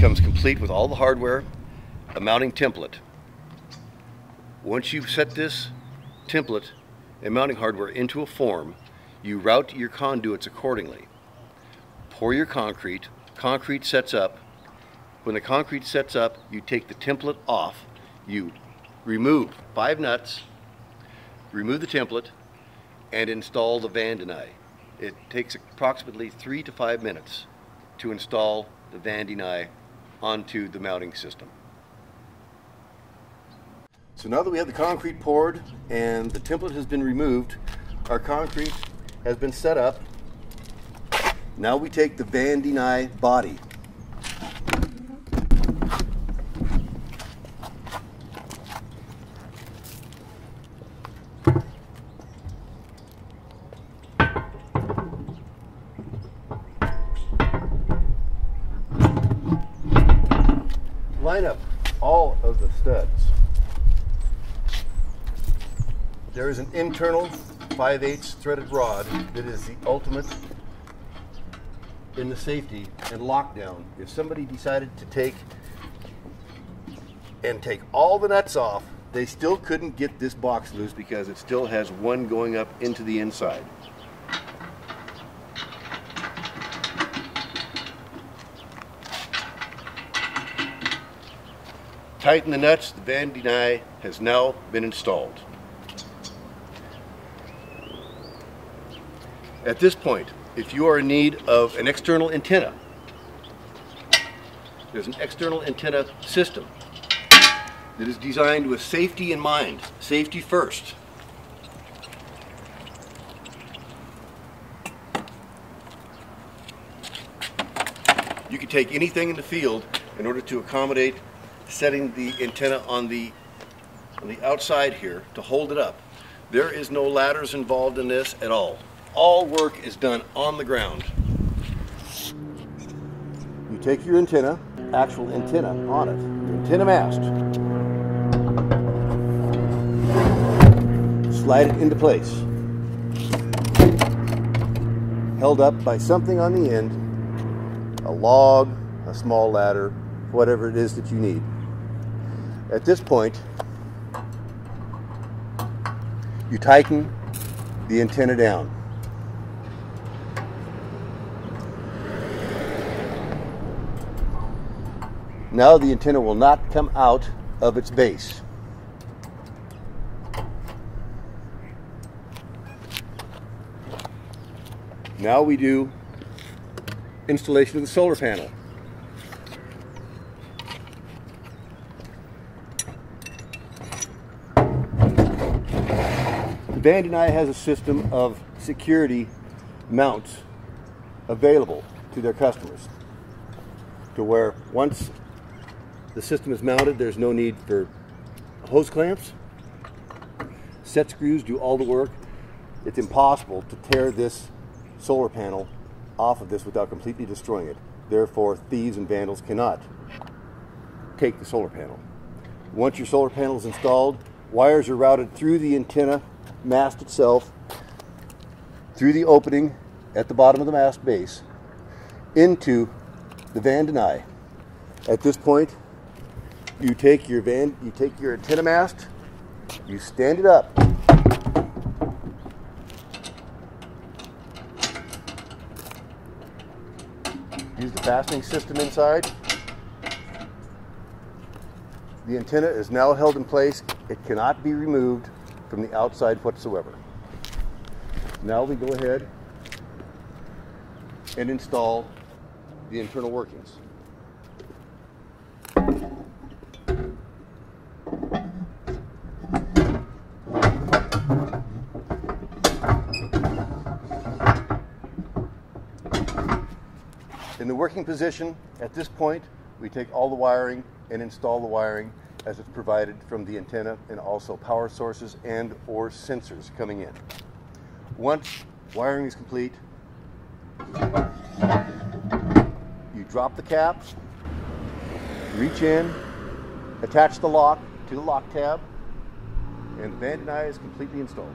comes complete with all the hardware, a mounting template. Once you've set this template and mounting hardware into a form, you route your conduits accordingly. Pour your concrete, concrete sets up. When the concrete sets up, you take the template off, you remove five nuts, remove the template, and install the Van It takes approximately three to five minutes to install the Van onto the mounting system. So now that we have the concrete poured and the template has been removed, our concrete has been set up. Now we take the Van body line up all of the studs. There is an internal 5 8 threaded rod that is the ultimate in the safety and lockdown. If somebody decided to take and take all the nuts off, they still couldn't get this box loose because it still has one going up into the inside. Tighten the nuts, the VanDeny has now been installed. At this point, if you are in need of an external antenna, there's an external antenna system that is designed with safety in mind, safety first. You can take anything in the field in order to accommodate setting the antenna on the, on the outside here to hold it up. There is no ladders involved in this at all. All work is done on the ground. You take your antenna, actual antenna on it, your antenna mast, slide it into place. Held up by something on the end, a log, a small ladder, whatever it is that you need. At this point, you tighten the antenna down. Now the antenna will not come out of its base. Now we do installation of the solar panel. Deny has a system of security mounts available to their customers to where once the system is mounted, there's no need for hose clamps. Set screws do all the work. It's impossible to tear this solar panel off of this without completely destroying it. Therefore, thieves and vandals cannot take the solar panel. Once your solar panel is installed, wires are routed through the antenna mast itself through the opening at the bottom of the mast base into the VanDeny. At this point, you take your van, you take your antenna mast, you stand it up. Use the fastening system inside. The antenna is now held in place. It cannot be removed from the outside whatsoever. Now we go ahead and install the internal workings. In the working position, at this point, we take all the wiring and install the wiring as it's provided from the antenna and also power sources and or sensors coming in. Once wiring is complete, you drop the caps, reach in, attach the lock to the lock tab, and the Deny is completely installed.